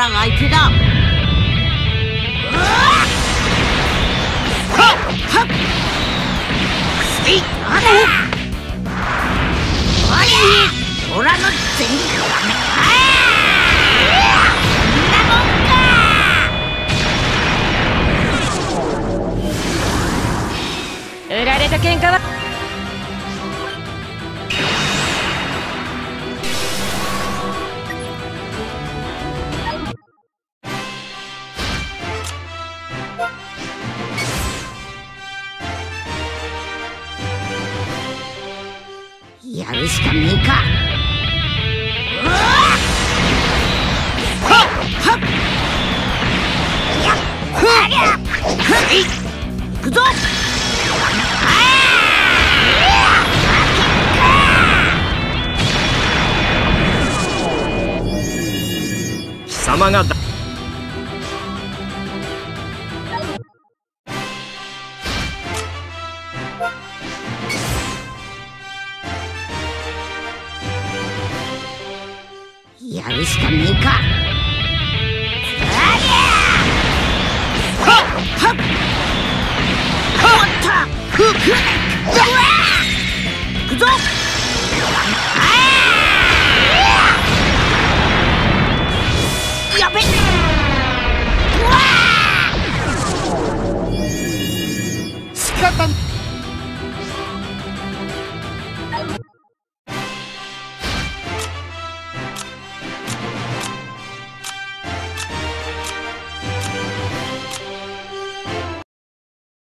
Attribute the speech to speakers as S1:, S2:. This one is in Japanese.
S1: らが相手だ。おいオラの全力だねこんか
S2: 売られた喧嘩は。
S1: やるしかねえか。行くぞ
S3: 貴様がだ
S1: やるしかねえか。行くぞやべ
S3: 仕方